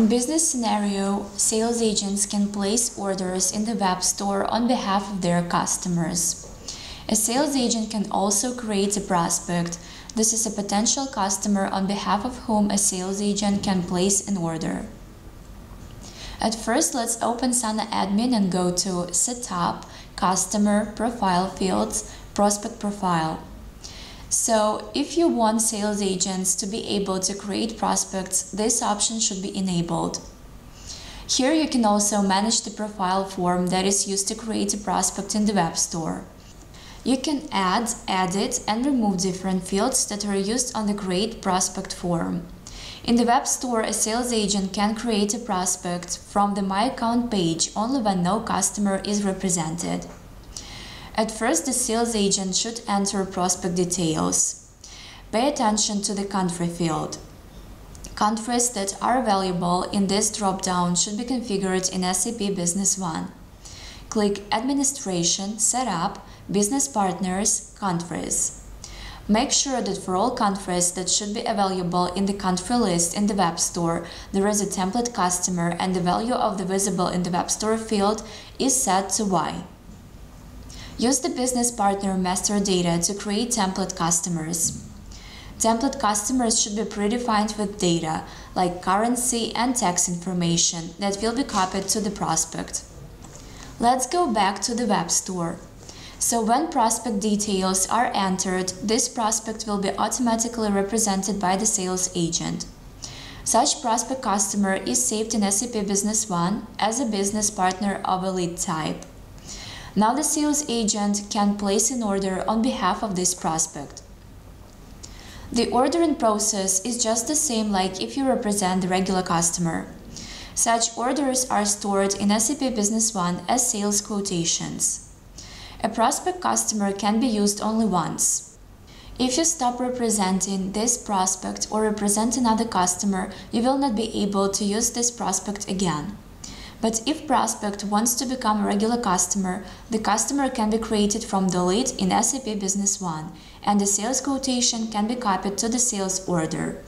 In business scenario, sales agents can place orders in the web store on behalf of their customers. A sales agent can also create a prospect. This is a potential customer on behalf of whom a sales agent can place an order. At first, let's open Sana Admin and go to Setup, Customer, Profile Fields, Prospect Profile. So if you want sales agents to be able to create prospects, this option should be enabled. Here you can also manage the profile form that is used to create a prospect in the web store. You can add, edit and remove different fields that are used on the Create Prospect form. In the web store, a sales agent can create a prospect from the My Account page only when no customer is represented. At first, the sales agent should enter prospect details. Pay attention to the country field. Countries that are valuable in this drop-down should be configured in SAP Business One. Click Administration, Setup, Business Partners, Countries. Make sure that for all countries that should be available in the country list in the web store, there is a template customer and the value of the visible in the web store field is set to Y. Use the business partner master data to create template customers. Template customers should be predefined with data, like currency and tax information, that will be copied to the prospect. Let's go back to the web store. So when prospect details are entered, this prospect will be automatically represented by the sales agent. Such prospect customer is saved in SAP Business One as a business partner of a lead type. Now the sales agent can place an order on behalf of this prospect. The ordering process is just the same like if you represent the regular customer. Such orders are stored in SAP Business One as sales quotations. A prospect customer can be used only once. If you stop representing this prospect or represent another customer, you will not be able to use this prospect again. But if prospect wants to become a regular customer, the customer can be created from the lead in SAP Business One, and the sales quotation can be copied to the sales order.